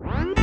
What?